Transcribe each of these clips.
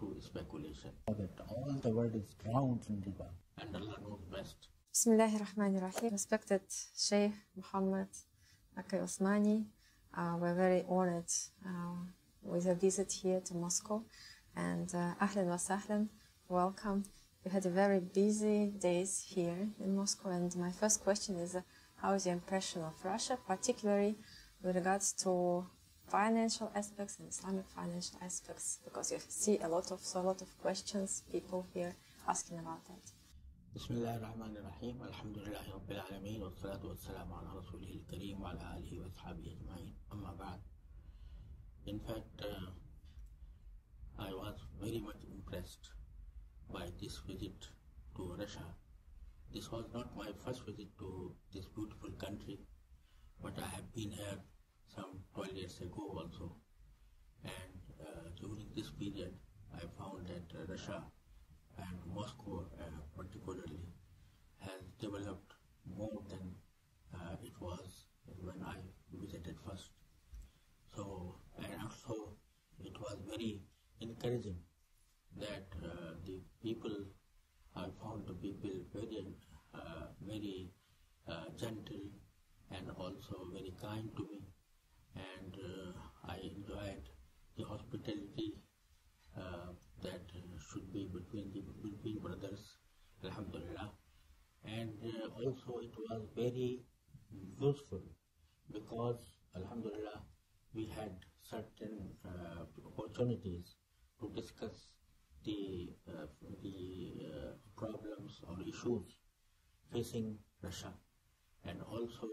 through speculation. That all the world is drowned in riba. And Allah knows best. Bismillah ar-Rahman ar-Rahim. Respected Sheikh Muhammad Taqi Usmani, uh, we're very honored uh, with a visit here to Moscow. And uh, Ahlan wa sahlan, welcome. You had a very busy days here in Moscow. And my first question is, uh, how is your impression of Russia, particularly with regards to financial aspects and Islamic financial aspects? Because you see a lot of, so a lot of questions, people here asking about that. بسم الله الرحمن الرحيم الحمد لله رب العالمين والصلاة والسلام على رسوله الكريم وعلى آله وأصحابه أجمعين أما بعد In fact, uh, I was very much impressed by this visit to Russia. This was not my first visit to this beautiful country, but I have been here some 12 years ago also. And uh, during this period, I found that uh, Russia and Moscow uh, particularly has developed more than uh, it was when I visited first. So, and also it was very encouraging that uh, the people, I found the people very, uh, very uh, gentle and also very kind to me and uh, I enjoyed the hospitality uh, that uh, should be between the between brothers, Alhamdulillah. And uh, was very useful because Alhamdulillah we had certain uh, opportunities to discuss the uh, the uh, problems or issues facing Russia, and also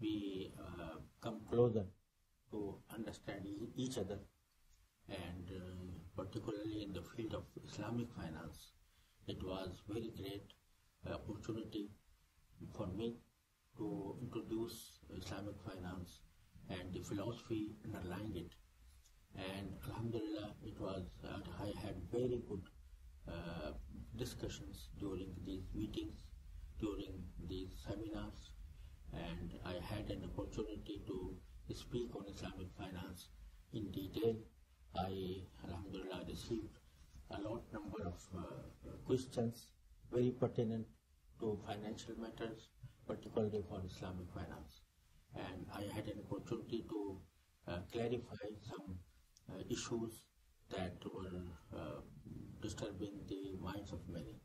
we uh, come closer to understand e- each other and uh, particularly in the field of Islamic finance, it was very great uh, opportunity for me to introduce Islamic finance and the philosophy underlying it. And Alhamdulillah, it was uh, I had very good uh, discussions during these meetings, during these seminars, and I had an opportunity to speak on Islamic finance in detail I, Alhamdulillah, received a lot number of uh, questions very pertinent to financial matters, particularly for Islamic finance. And I had an opportunity to uh, clarify some uh, issues that were uh, disturbing the minds of many.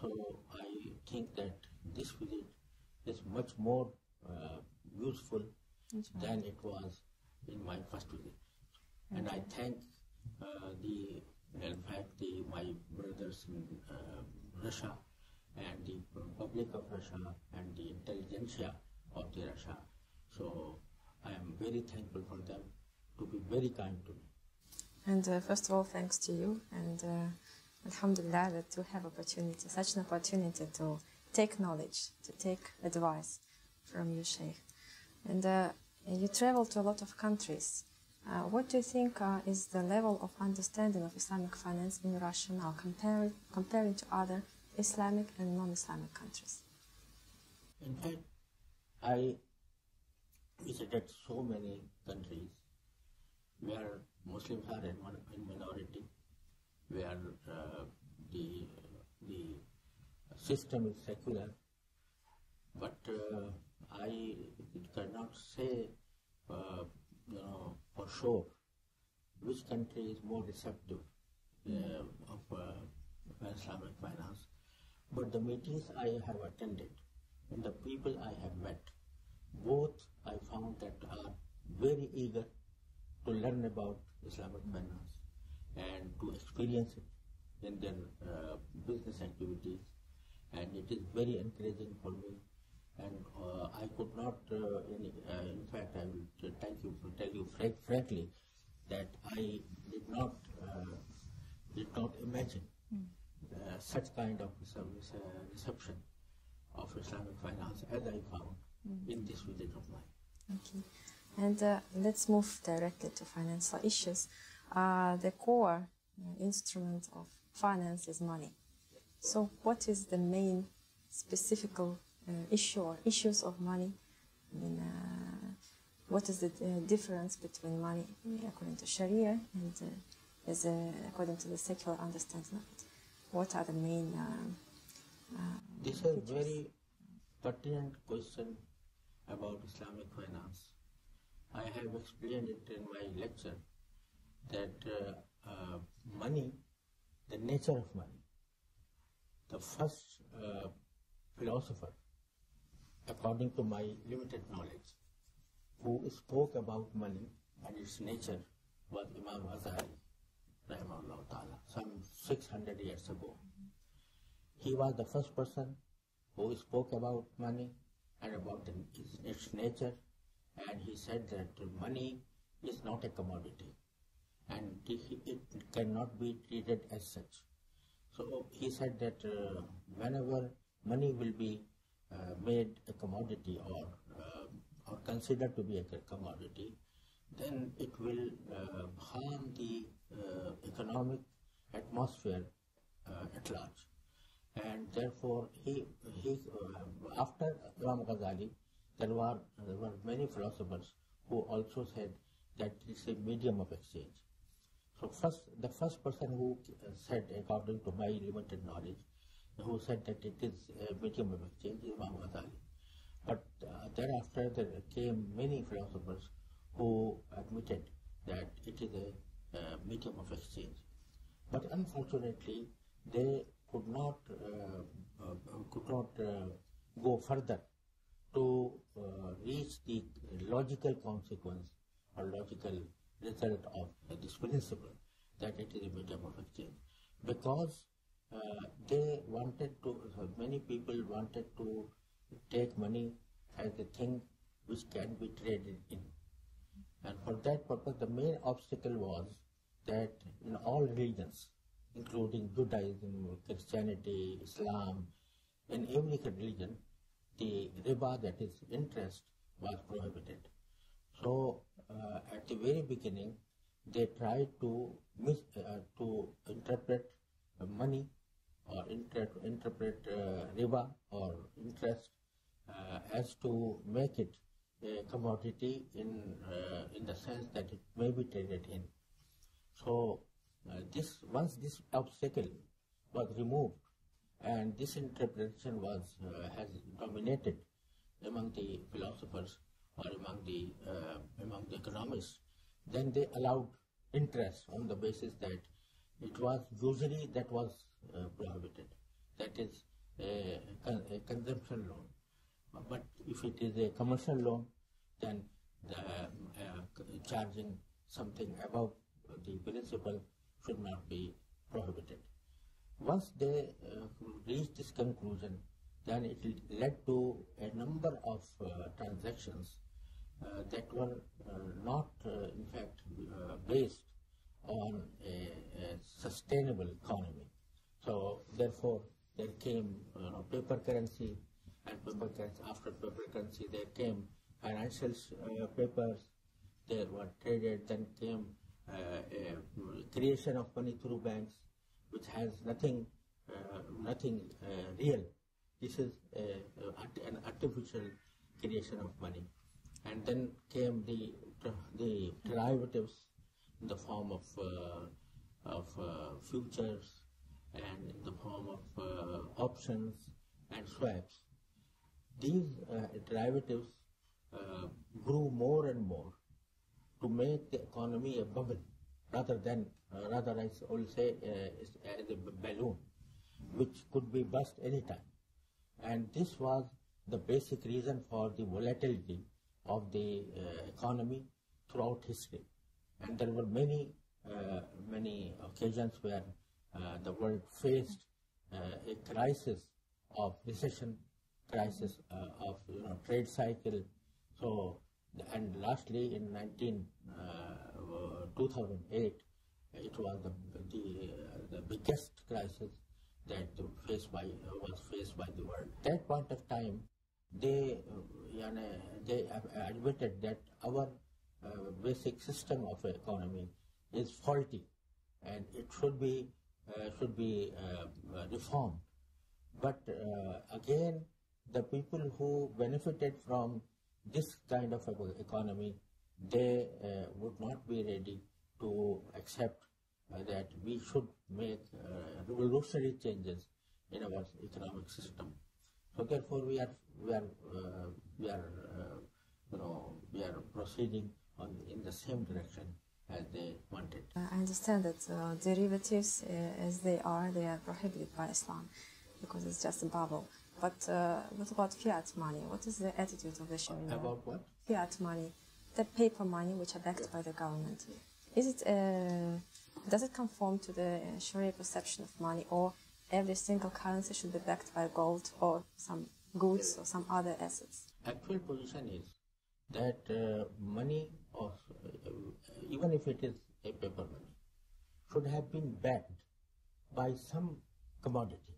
So I think that this visit is much more uh, useful than it was in my first visit and I thank uh, the in fact the my brothers in uh, Russia and the public of Russia and the intelligentsia of the Russia. So I am very thankful for them to be very kind to me. And uh, first of all, thanks to you, and uh, Alhamdulillah that you have opportunity, such an opportunity to take knowledge, to take advice from you, Sheikh. And uh, you travel to a lot of countries. Uh, what do you think uh, is the level of understanding of Islamic finance in Russia now, comparing comparing to other Islamic and non-Islamic countries? In fact, I visited so many countries where Muslims are in, in minority, where uh, the the system is secular, but uh, I cannot say, uh, you know, for sure which country is more receptive uh, of uh, Islamic finance. But the meetings I have attended and the people I have met, both I found that are very eager to learn about Islamic finance and to experience it in their uh, business activities. And it is very encouraging for me. And uh, I could not, uh, in, uh, in fact, I will t- thank you, tell you frank, frankly that I did not, uh, did not imagine uh, such kind of service, uh, reception of Islamic finance as I found in this visit of mine. Okay. And uh, let's move directly to financial issues. Uh, the core uh, instrument of finance is money. So, what is the main specific uh, issue or issues of money? I mean, uh, what is the uh, difference between money according to Sharia and uh, is uh, according to the secular understanding. What are the main? Um, uh, This is a very pertinent question about Islamic finance. I have explained it in my lecture that uh, uh, money, the nature of money, the first uh, philosopher, according to my limited knowledge, who spoke about money and its nature was Imam Ghazali, rahimahullah ta'ala, some 600 years ago. He was the first person who spoke about money and about its, nature, and he said that money is not a commodity and it cannot be treated as such. So he said that uh, whenever money will be uh, made a commodity or uh, or considered to be a commodity, then it will uh, harm the uh, economic atmosphere uh, at large. And therefore, he, he after Imam Ghazali, there were, there were many philosophers who also said that it's a medium of exchange. So first, the first person who said, according to my limited knowledge, who said that it is a medium of exchange is Imam Ghazali. But uh, thereafter there came many philosophers who admitted that it is a uh, medium of exchange. But unfortunately, they could not uh, uh could not uh, go further to uh, reach the logical consequence or logical result of this principle that it is a exchange because they wanted to many people wanted to take money as a thing which can be traded in. And for that purpose, the main obstacle was that in all religions, including Judaism, Christianity, Islam, in every religion, the riba, that is interest, was prohibited. So uh, at the very beginning, they tried to mis- uh, to interpret money or inter- interpret uh, riba or interest uh, as to make it a commodity in uh, in the sense that it may be traded in. So this once this obstacle was removed and this interpretation was uh, has dominated among the philosophers or among the uh, among the economists then they allowed interest on the basis that it was usury that was uh, prohibited. That is a, a consumption loan. But if it is a commercial loan, then the uh, charging something above the principal should not be prohibited. Once they uh, reached this conclusion, then it led to a number of uh, transactions uh, that were uh, not, uh, in fact, based on a, a, sustainable economy. So, therefore, there came paper currency, and paper currency. After paper currency, there came financial uh, papers. They were traded. Then came uh, creation of money through banks, which has nothing, uh, nothing uh, real. This is an artificial creation of money. And then came the the derivatives in the form of of futures and in the form of options and swaps these uh, derivatives uh, grew more and more to make the economy a bubble rather than, uh, rather I will say, uh, as a balloon, which could be burst anytime. And this was the basic reason for the volatility of the uh, economy throughout history. And there were many, uh, many occasions where the world faced a crisis of recession crisis uh, of you know, trade cycle. So, and lastly in 19, uh, 2008, it was the, the, uh, the biggest crisis that faced by, was faced by the world. At that point of time, they, uh, they admitted that our uh, basic system of economy is faulty and it should be, uh, should be reformed. But again, the people who benefited from this kind of economy, they uh, would not be ready to accept uh, that we should make uh, revolutionary changes in our economic system. So therefore, we are we are uh, we are uh, you know we are proceeding on in the same direction as they wanted. I understand that derivatives, as they are, they are prohibited by Islam because it's just a bubble. But uh, what about fiat money? What is the attitude of the Sharia? About what? Fiat money, the paper money which are backed by the government. Is it uh, does it conform to the Sharia perception of money, or every single currency should be backed by gold or some goods or some other assets? Actual position is that uh, money, of, uh, even if it is a paper money, should have been backed by some commodity,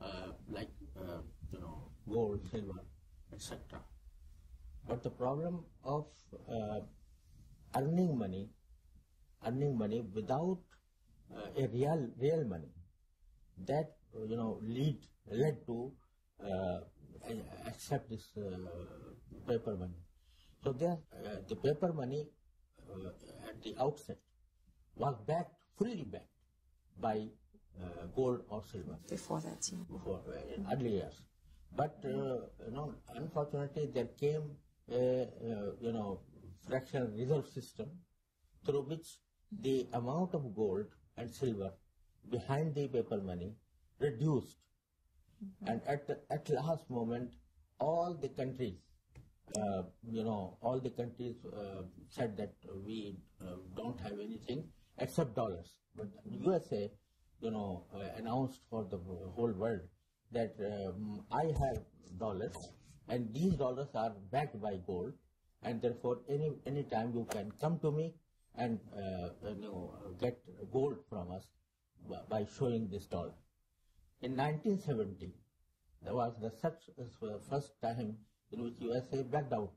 uh, like uh, you know gold, silver, etc. But the problem of uh, earning money, earning money without uh, a real real money, that you know lead led to uh, accept this uh, paper money. So there, uh, the paper money uh, at the outset was backed fully backed by uh, gold or silver Before that, yeah. before uh, in early years. But uh, you know, unfortunately, there came a uh, you know fractional reserve system through which the amount of gold and silver behind the paper money reduced, and at the, at last moment, all the countries. Uh, you know, all the countries uh, said that we uh, don't have anything except dollars. But USA, you know, uh, announced for the whole world that um, I have dollars, and these dollars are backed by gold, and therefore any any time you can come to me and uh, you know get gold from us by, by showing this dollar. In 1970, there was the such uh, first time in which USA backed out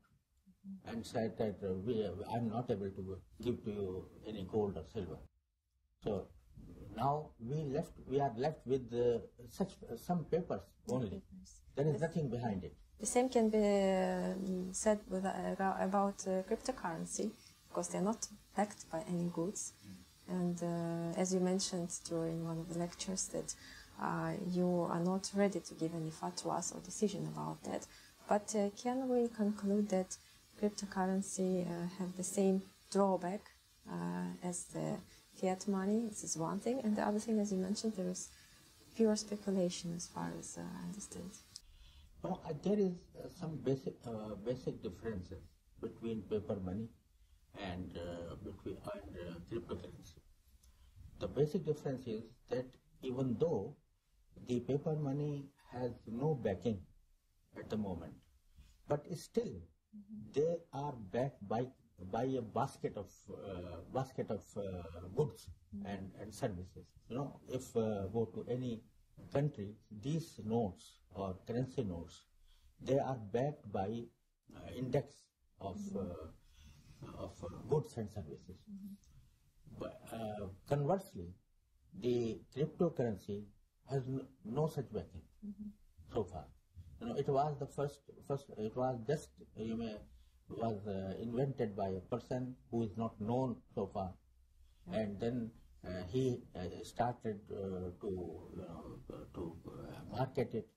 and said that uh, we, I'm not able to give to you any gold or silver. So now we left, we are left with uh, such some papers only. There is nothing behind it. The same can be um, said with, uh, about uh, cryptocurrency because they're not backed by any goods. And uh, as you mentioned during one of the lectures, that uh, you are not ready to give any fatwas or decision about that. But uh, can we conclude that cryptocurrency uh, have the same drawback uh, as the fiat money? This is one thing. And the other thing, as you mentioned, there is pure speculation as far as uh, I understand. No, uh, there is uh, some basic uh, basic differences between paper money and uh, between and uh, cryptocurrency. The basic difference is that even though the paper money has no backing at the moment, but still they are backed by by a basket of uh, basket of uh, goods and, and services. You know, if uh, go to any country, these notes or currency notes, they are backed by uh, index of uh, of uh, goods and services. But conversely, the cryptocurrency has no, no such backing so far. You know, it was the first, first. It was just you may was uh, invented by a person who is not known so far, and then uh, he uh, started uh, to you know to uh, market it,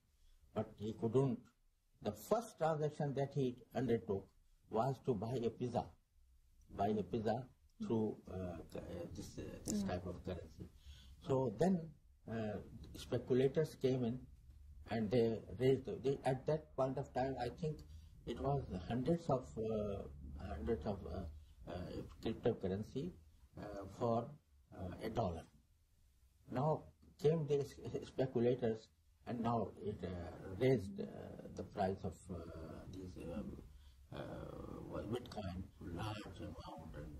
but he couldn't. The first transaction that he undertook was to buy a pizza, buy a pizza through uh, uh, this this type of currency. So then uh, speculators came in and they raised they, at that point of time I think it was hundreds of uh, hundreds of uh, uh, cryptocurrency uh, for uh, a dollar. Now came these speculators and now it uh, raised the price of these um, Bitcoin large amount and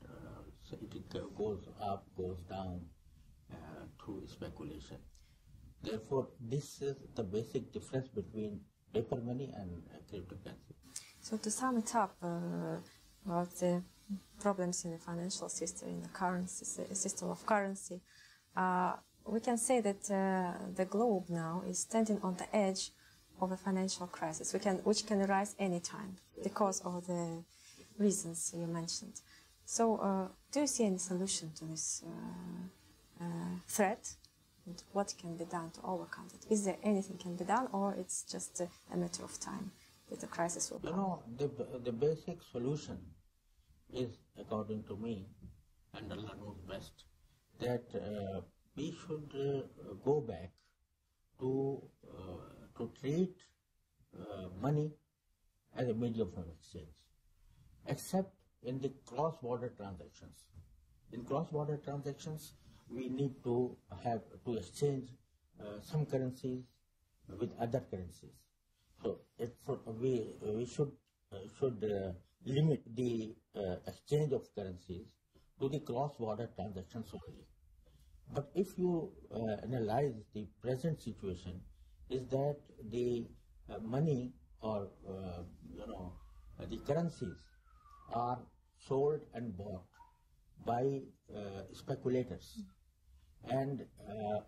so it goes up, goes down through speculation. Therefore, this is the basic difference between paper money and cryptocurrency. So to sum it up uh, about the problems in the financial system, in the currency system of currency, uh, we can say that uh, the globe now is standing on the edge of a financial crisis, can, which can arise anytime because of the reasons you mentioned. So, uh, do you see any solution to this uh, uh, threat? And what can be done to overcome it? Is there anything can be done, or it's just a matter of time the crisis will You know, the, the basic solution is, according to me, and Allah knows best, that uh, we should uh, go back to uh, to treat uh, money as a medium of exchange, except in the cross-border transactions. In cross-border transactions, we need to have to exchange uh, some currencies with other currencies. So we we should uh, should uh, limit the uh, exchange of currencies to the cross-border transactions only. But if you analyze the present situation, is that the money or you know the currencies are sold and bought by uh, speculators, and uh,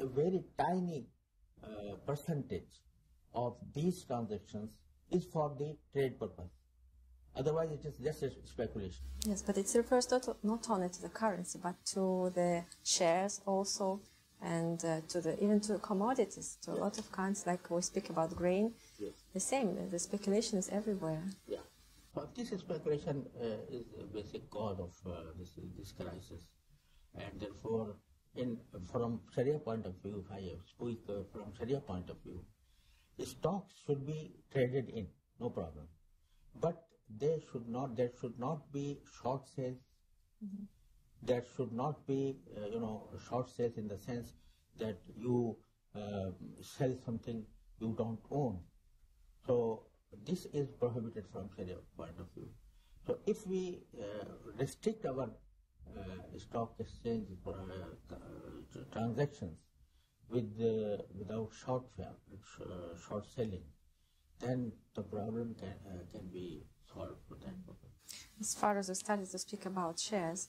a very tiny uh, percentage of these transactions is for the trade purpose. Otherwise, it is just a speculation. Yes, but it refers not, not only to the currency, but to the shares also, and uh, to the even to commodities. To a lot of kinds, like we speak about grain, Yes. the same. The speculation is everywhere. Yeah. But this speculation uh, is the basic cause of uh, this, this crisis. And therefore, in, from Sharia point of view, if I speak uh, from Sharia point of view, stocks should be traded in, no problem. But they should not, there should not be short sales. There should not be, uh, you know, short sales in the sense that you uh, sell something you don't own. So this is prohibited from Sharia point of view. So if we uh, restrict our uh, stock exchange uh, transactions with without short uh, short selling, then the problem can uh, can be solved for purpose. As far as we started to speak about shares,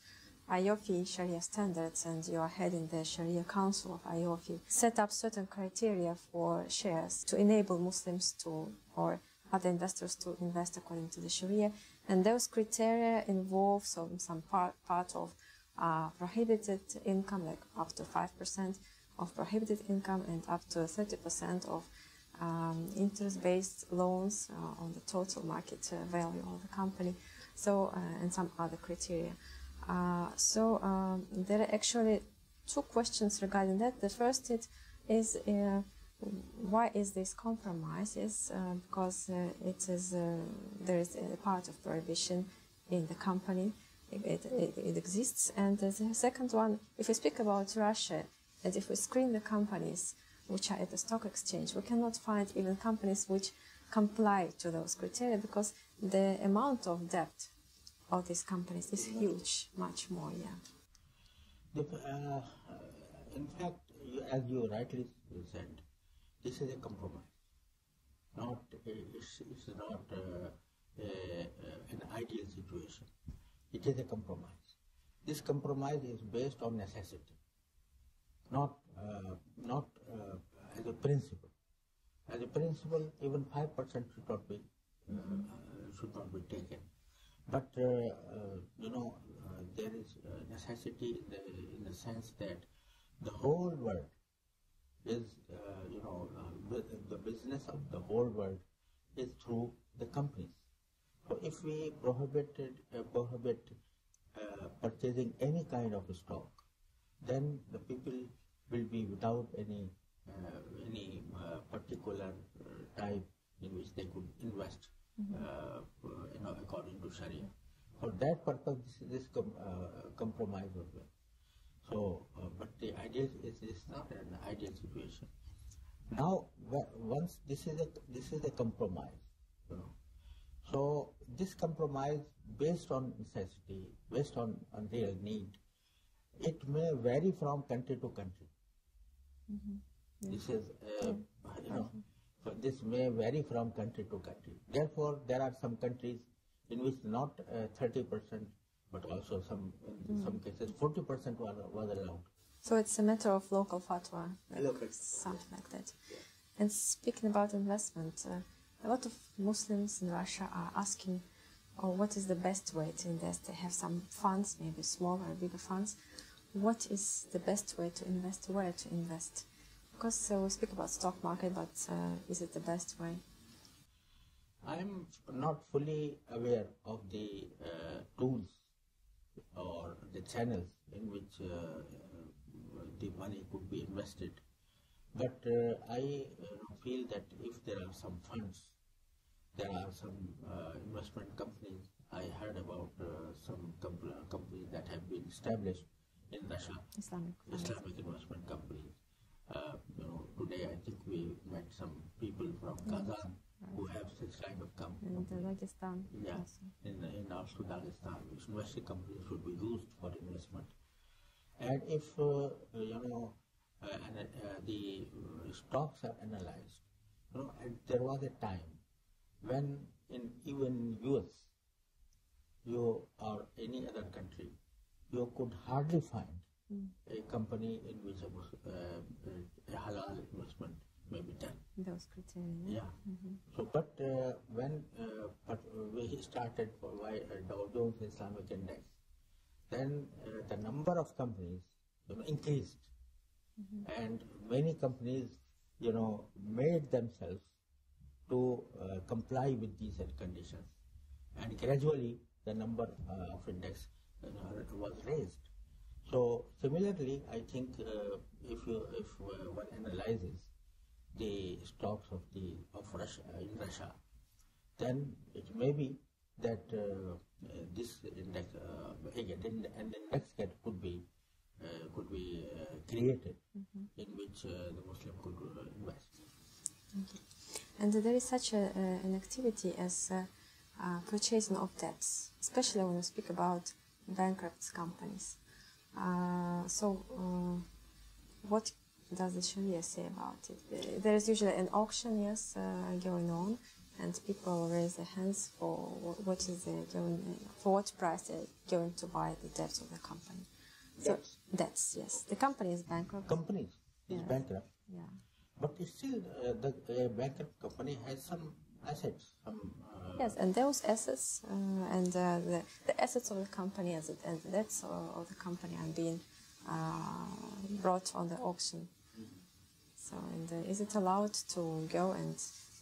AAOIFI Sharia standards, and you are heading the Sharia Council of AAOIFI, set up certain criteria for shares to enable Muslims to or other investors to invest according to the Sharia. And those criteria involve some, some part, part of uh, prohibited income, like up to 5% of prohibited income and up to 30% of um, interest-based loans uh, on the total market uh, value of the company. So, uh, and some other criteria. Uh, so um, there are actually two questions regarding that. The first it is uh, why is this compromise? Is uh, because it is there is a part of prohibition in the company. It, it, it exists. And the second one, if we speak about Russia, and if we screen the companies which are at the stock exchange, we cannot find even companies which comply to those criteria because the amount of debt of these companies is huge, much more, yeah. Uh, in fact, as you rightly said, this is a compromise. Not it's, it's not uh, a, a, an ideal situation. It is a compromise. This compromise is based on necessity, not uh, not uh, as a principle. As a principle, even five percent should not be uh, should not be taken. But you know, there is necessity in the, sense that the whole world is, uh, you know, uh, the business of the whole world is through the companies. So if we prohibited uh, prohibit purchasing any kind of stock, then the people will be without any uh, any uh, particular uh, type in which they could invest, uh, you know, according to Sharia. For that purpose, this, this com- uh, compromise was. So, uh, but the ideal is, is not an ideal situation. Now, once this is a this is a compromise, you know. So this compromise, based on necessity, based on, on real need, it may vary from country to country. This is, uh, you know, so this may vary from country to country. Therefore, there are some countries in which not uh, 30%, but also some, in some cases, 40% was, was allowed. So it's a matter of local fatwa, like Local. something like that. And speaking about investment, uh, a lot of Muslims in Russia are asking or what is the best way to invest? They have some funds, maybe smaller bigger funds. What is the best way to invest? Where to invest? Because uh, we speak about stock market, but uh, is it the best way? I'm not fully aware of the uh, tools or the channels in which uh, the money could be invested. But uh, I feel that if there are some funds, there are some investment companies. I heard about some com- companies that have been established in Russia, Islamic. Islamic investment companies. Uh, you know, today I think we met some people from Kazan who have such kind of com- And uh, companies. Dagestan. Yeah, also. in in also Dagestan, which investing companies should be used for investment. And if uh, you know, uh, and, uh, the stocks are analyzed, you know, and there was a time when in even US, you or any other country, you could hardly find a company in which a, uh, a halal investment may be done. Those criteria. Yeah. So, but uh, when uh, but uh, we started for why uh, Dow Jones Islamic Index, then uh, the number of companies you know, increased, and many companies, you know, made themselves to uh, comply with these conditions, and gradually the number uh, of index uh, was raised. So similarly, I think uh, if you if uh, one analyzes the stocks of the of Russia in Russia, then it may be that uh, uh, this index uh, again an index that could be uh, could be uh, created in which uh, the Muslim could uh, invest. And there is such a, uh, an activity as uh, uh, purchasing of debts, especially when we speak about bankrupt companies. Uh, so, uh, what does the Sharia say about it? There is usually an auction, yes, uh, going on, and people raise their hands for what is the going, for what price they're going to buy the debts of the company. So, Debts? debts, yes. The company is bankrupt. Companies is Yes. bankrupt, yeah. but still uh, the uh, bankrupt company has some assets, some uh, Yes, and those assets uh, and uh, the, the assets of the company as it, and the debts of, of the company are being uh, brought on the auction. So, and uh, is it allowed to go and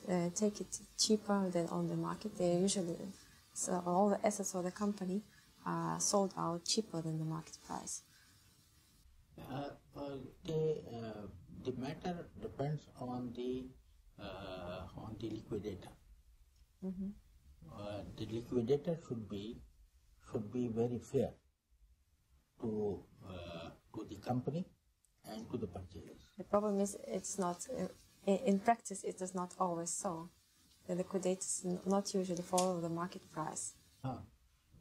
uh, take it cheaper than on the market? They usually, so all the assets of the company are sold out cheaper than the market price. Uh, uh, the, uh, the matter depends on the on the liquidator. Uh, the liquidator should be should be very fair to uh, to the company and to the purchasers. The problem is it's not, uh, in, in practice, it is not always so. The liquidators not usually follow the market price.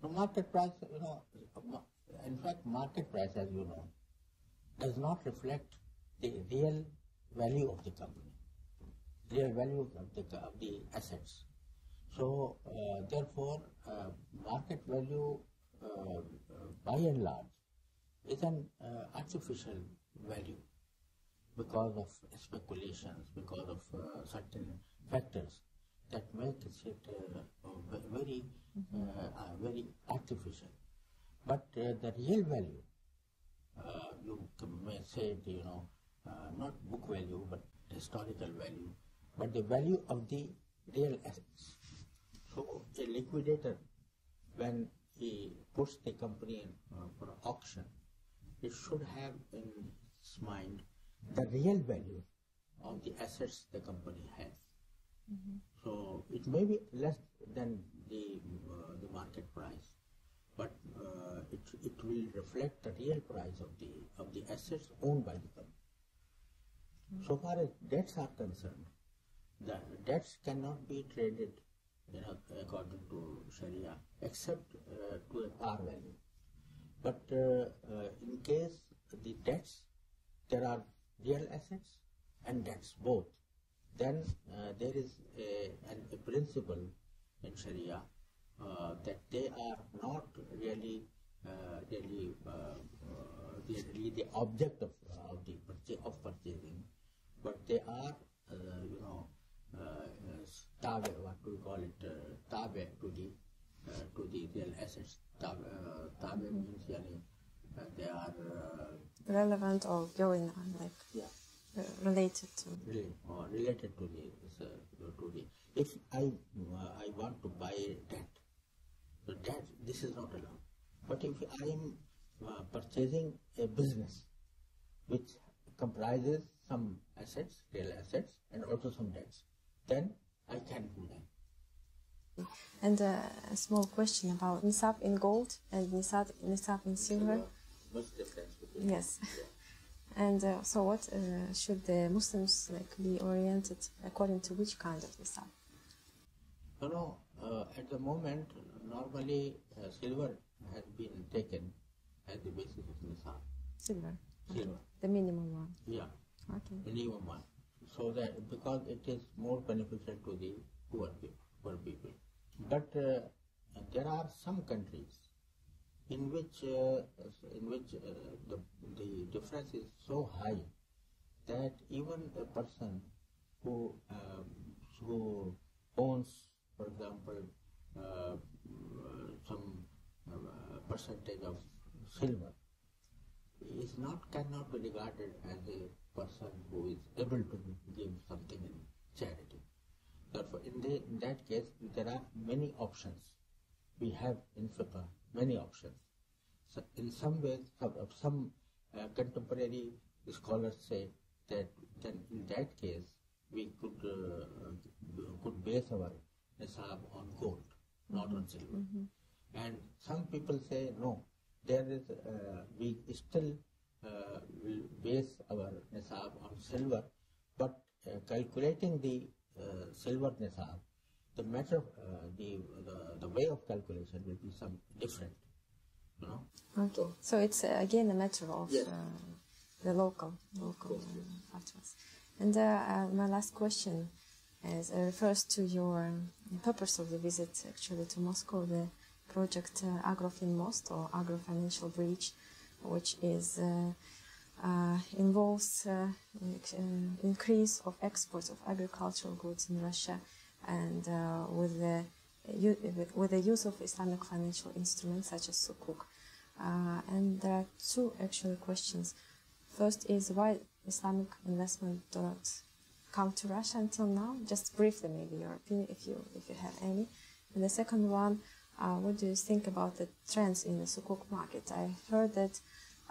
The market price, you know, in fact, market price, as you know, does not reflect the real value of the company, real value of the, of the assets. So, uh, therefore, uh, market value, uh, by and large, is an uh, artificial value because of speculations, because of uh, certain factors that make it uh, very, very artificial. But the real value, you may say, you know, not book value, but historical value, but the value of the real assets. So a liquidator, when he puts the company in uh, for auction, he should have in his mind the real value of the assets the company has. So it may be less than the uh, the market price, but uh, it it will reflect the real price of the of the assets owned by the company. So far as debts are concerned, the debts cannot be traded you know, according to Sharia except uh, to a par value. But uh, uh, in case the debts, there are real assets and debts both. Then uh, there is a, an, a principle in Sharia uh, that they are not really, uh, really, uh, really the object of, of the purchase, of purchasing, but they are, uh, you know, uh, uh, tabe, what do we call it, uh, tabe to the uh, that means yani, uh, they are uh, Relevant or going on, like yeah, uh, related to. really, or related to the uh, to the. If I uh, I want to buy debt, so that this is not allowed. But if I am uh, purchasing a business which comprises some assets, real assets, and also some debts, then I can do that. And uh, a small question about nisab in gold and nisab, nisab in silver. What's the difference between? Yes. And uh, so, what uh, should the Muslims like be oriented according to which kind of nisab? You know, uh, at the moment, normally uh, silver has been taken as the basis of nisab. Silver. Okay. Silver. The minimum one. Yeah, Okay. minimum one. So that because it is more beneficial to the poor people, poor people. But uh, there are some countries in which uh, in which uh, the the difference is so high that even a person who um, who owns, for example, uh, some uh, percentage of silver is not cannot be regarded as a person who is able to give something in charity. Therefore, in, the, in that case, there are many options. We have in fiqh many options. So in some ways, some, some uh, contemporary scholars say that then in that case we could uh, could base our nisab on gold, not on silver. And some people say no, there is uh, we still uh, will base our nisab on silver, but uh, calculating the uh, silver nisab, the matter, uh, the, the the way of calculation will be some different. You know. Okay. So it's uh, again a matter of Yes. uh, the local local uh, factors. And uh, uh, my last question is uh, refers to your purpose of the visit actually to Moscow, the project uh, Agrofin Most or Agro Financial Bridge, which is uh, uh, involves uh, uh, increase of exports of agricultural goods in Russia, and uh, with the with- the use of Islamic financial instruments such as sukuk. Uh, and there are two actually questions. First is why Islamic investment do not come to Russia until now? Just briefly, maybe your opinion, if you if you have any. And the second one, uh, what do you think about the trends in the sukuk market? I heard that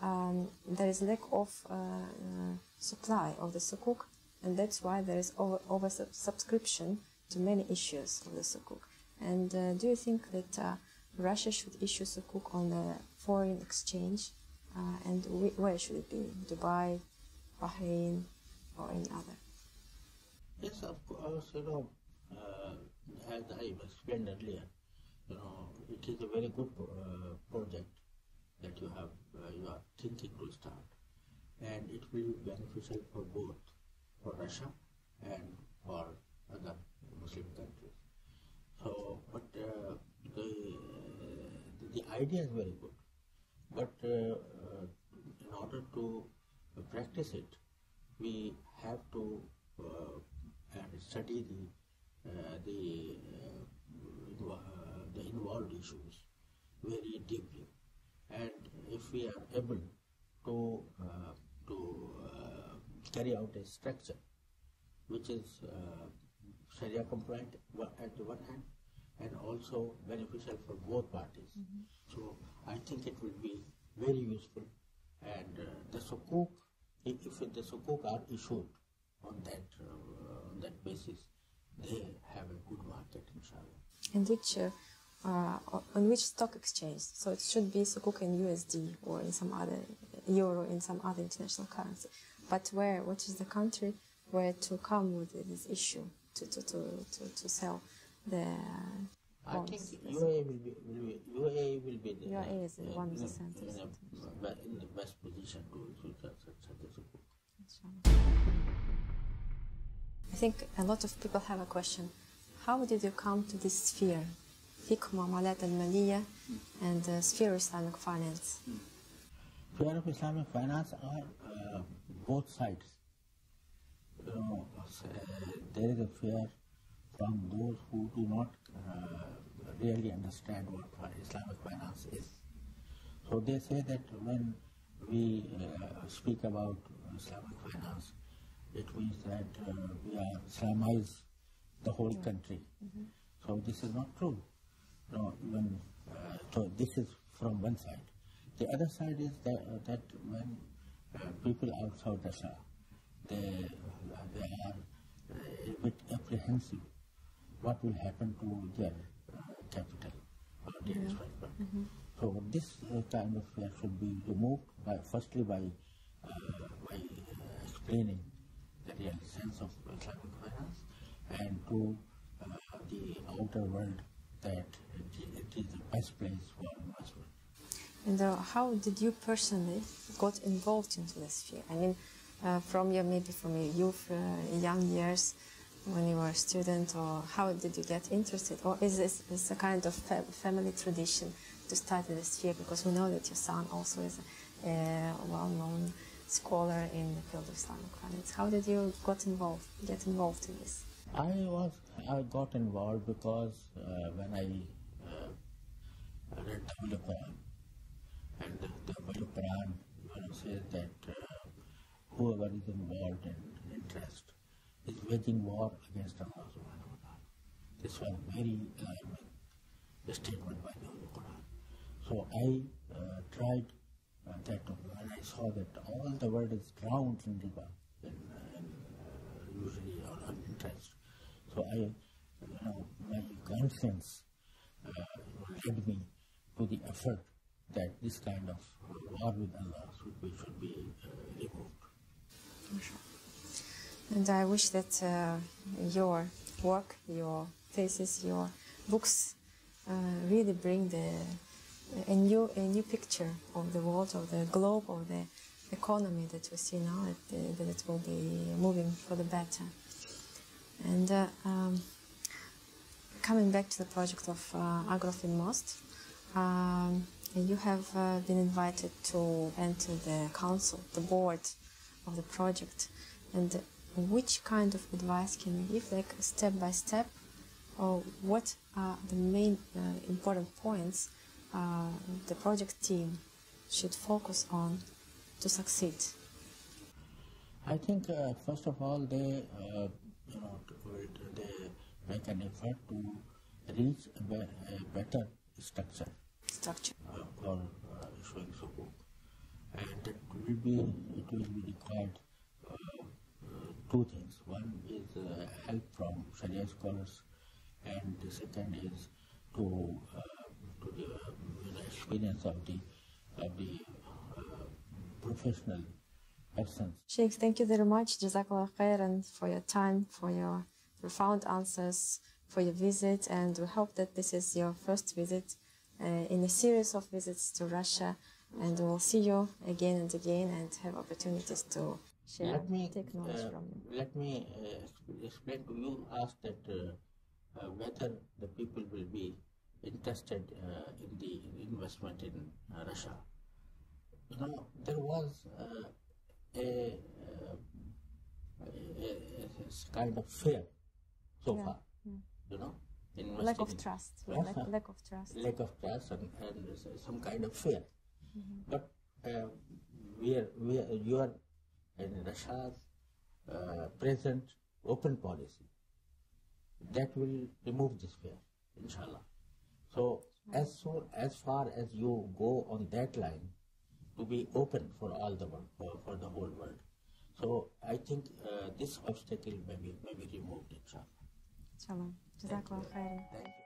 um, there is lack of uh, uh, supply of the sukuk, and that's why there is over, over sub- subscription to many issues of the sukuk. And uh, do you think that uh, Russia should issue sukuk on the foreign exchange? Uh, and wh- where should it be? Dubai, Bahrain, or any other? Yes, of course, you know, uh, as I explained earlier, you know, it is a very good uh, project that you have, uh, you are thinking to start. And it will be beneficial for both, for Russia and for other Muslim countries. So, but uh, the, the idea is very good. But uh, uh, in order to practice it, we have to uh, and study the uh, the uh, uh, the involved issues very deeply, and if we are able to uh, to uh, carry out a structure which is uh, Sharia compliant at the one hand and also beneficial for both parties. So I think it will be very useful. And uh, the sukuk, if, if the sukuk are issued on that uh, on that basis, they have a good market, inshallah. And which uh, uh, on which stock exchange? So it should be sukuk in USD or in some other euro in some other international currency. But where? What is the country where to come with this issue to to to to, to sell the I think bonds? UAE will be, will be UAE will be the, UAE is uh, one of the in, centers. in, a, in the best position to to such such a sukuk. I think a lot of people have a question. How did you come to this sphere? فقه معاملات المالية and uh, sphere Islamic finance. Fear of Islamic finance are uh, both sides. You know, there is a fear from those who do not uh, really understand what Islamic finance is. So they say that when we uh, speak about Islamic finance, it means that uh, we are Islamize the whole country. So this is not true. No, uh, so this is from one side. The other side is that, that when uh, people outside Russia, they, they are a bit apprehensive what will happen to their uh, capital or their investment. So this uh, kind of fear should be removed by firstly by uh, by uh, explaining the real sense of Islamic finance and to uh, the outer world that it, is the best place for investment. And uh, how did you personally got involved into this sphere? I mean, uh, from your maybe from your youth, uh, young years, when you were a student, or how did you get interested? Or is this is a kind of fa- family tradition to study this sphere? Because we know that your son also is a, well-known scholar in the field of Islamic finance. How did you got involved? Get involved in this? I was I got involved because uh, when I uh, read the Quran, and the, the Quran says that uh, whoever is involved in interest is waging war against Allah subhanahu wa ta'ala. This was very alarming statement by the Holy Quran. So I uh, tried uh, that when I saw that all the world is drowned in riba, uh, in, uh, usually on interest. So I, you know, my conscience uh, led me to the effort that this kind of war with Allah should be, should be uh, removed. And I wish that uh, your work, your thesis, your books uh, really bring the a new a new picture of the world, of the globe, of the economy that we see now. That, uh, that it will be moving for the better. And uh, um, coming back to the project of uh, Agrofin Most, um, you have uh, been invited to enter the council, the board of the project. And which kind of advice can you give, like step by step, or what are the main uh, important points uh, the project team should focus on to succeed? I think uh, first of all they uh, you know to- they make an effort to reach a, be- a better structure Structure. uh, for uh, issuing sukuk. And it will be it will be required uh, two things. One is uh, help from Sharia scholars, and the second is to uh, to the experience of the of the professional persons Sheikh, thank you very much. Jazakallah khairan for your time, for your profound answers, for your visit, and we hope that this is your first visit uh, in a series of visits to Russia, and we'll see you again and again and have opportunities to share, Let me take knowledge uh, from you. let me uh, explain to you. Ask that uh, uh, whether the people will be interested uh, in the investment in uh, Russia. You know, there was uh, a, uh, a, a, a kind of fear so Yeah, far. yeah. You know, Lack of trust. Lack, lack of trust. lack of trust and, and some kind of fear. But uh, we are, we are, you are in Russia's uh, present open policy that will remove this fear, inshallah. So as soon as far as you go on that line, to be open for all the world, for, for the whole world. So I think uh, this obstacle may be, may be removed, inshallah. Inshallah. Jazakallah khairan. Thank you.